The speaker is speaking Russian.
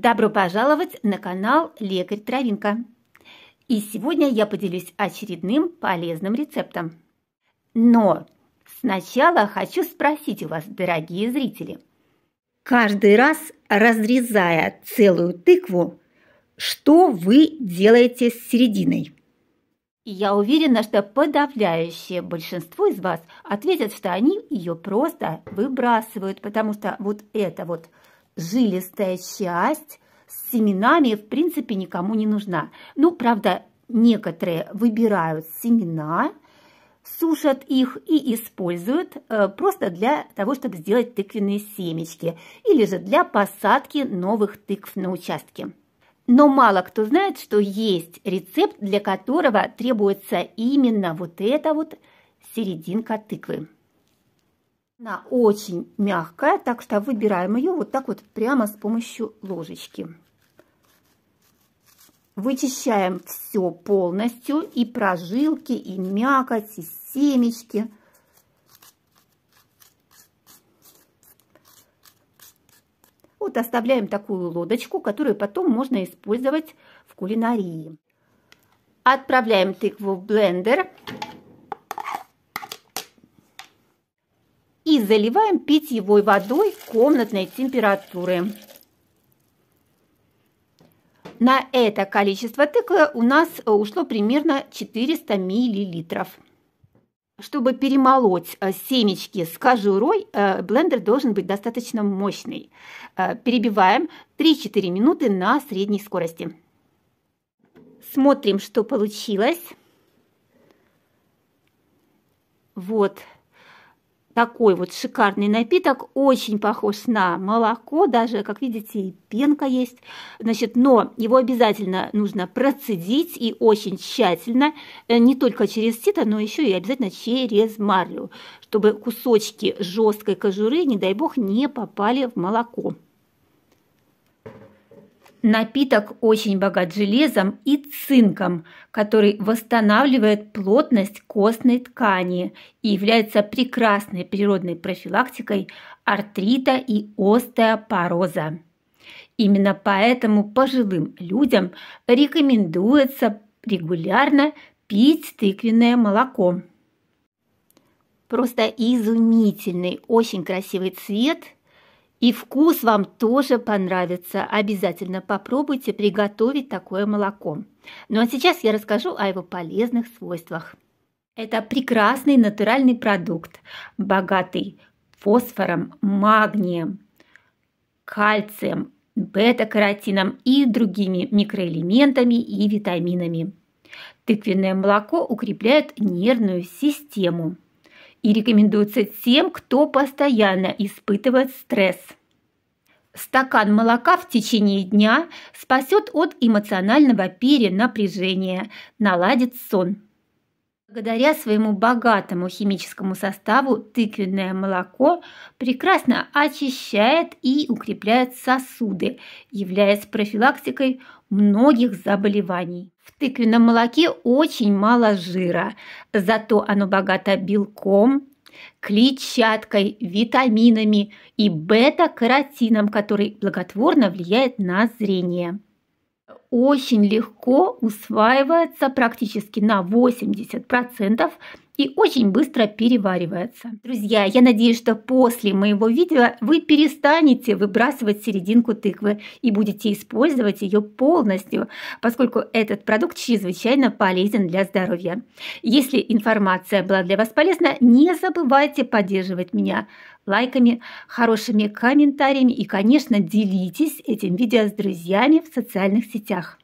Добро пожаловать на канал Лекарь Травинка. И сегодня я поделюсь очередным полезным рецептом. Но сначала хочу спросить у вас, дорогие зрители. Каждый раз, разрезая целую тыкву, что вы делаете с серединой? Я уверена, что подавляющее большинство из вас ответят, что они ее просто выбрасывают, потому что вот это вот жилистая часть с семенами в принципе никому не нужна. Ну, правда, некоторые выбирают семена, сушат их и используют э, просто для того, чтобы сделать тыквенные семечки или же для посадки новых тыкв на участке. Но мало кто знает, что есть рецепт, для которого требуется именно вот эта вот серединка тыквы. Она очень мягкая, так что выбираем ее вот так вот прямо с помощью ложечки. Вычищаем все полностью, и прожилки, и мякоть, и семечки. Вот оставляем такую лодочку, которую потом можно использовать в кулинарии. Отправляем тыкву в блендер. И заливаем питьевой водой комнатной температуры. На это количество тыквы у нас ушло примерно 400 миллилитров. Чтобы перемолоть э, семечки с кожурой, э, блендер должен быть достаточно мощный. Э, перебиваем 3-4 минуты на средней скорости. Смотрим, что получилось. Вот такой вот шикарный напиток, очень похож на молоко, даже, как видите, и пенка есть. Значит, но его обязательно нужно процедить и очень тщательно, э, не только через сито, но еще и обязательно через марлю, чтобы кусочки жесткой кожуры, не дай бог, не попали в молоко. Напиток очень богат железом и цинком, который восстанавливает плотность костной ткани и является прекрасной природной профилактикой артрита и остеопороза. Именно поэтому пожилым людям рекомендуется регулярно пить тыквенное молоко. Просто изумительный, очень красивый цвет – и вкус вам тоже понравится. Обязательно попробуйте приготовить такое молоко. Ну а сейчас я расскажу о его полезных свойствах. Это прекрасный натуральный продукт, богатый фосфором, магнием, кальцием, бета-каротином и другими микроэлементами и витаминами. Тыквенное молоко укрепляет нервную систему – и рекомендуется тем, кто постоянно испытывает стресс. Стакан молока в течение дня спасет от эмоционального перенапряжения, наладит сон. Благодаря своему богатому химическому составу тыквенное молоко прекрасно очищает и укрепляет сосуды, являясь профилактикой многих заболеваний. В тыквенном молоке очень мало жира, зато оно богато белком, клетчаткой, витаминами и бета-каротином, который благотворно влияет на зрение очень легко усваивается практически на 80% и очень быстро переваривается. Друзья, я надеюсь, что после моего видео вы перестанете выбрасывать серединку тыквы и будете использовать ее полностью, поскольку этот продукт чрезвычайно полезен для здоровья. Если информация была для вас полезна, не забывайте поддерживать меня лайками, хорошими комментариями и, конечно, делитесь этим видео с друзьями в социальных сетях.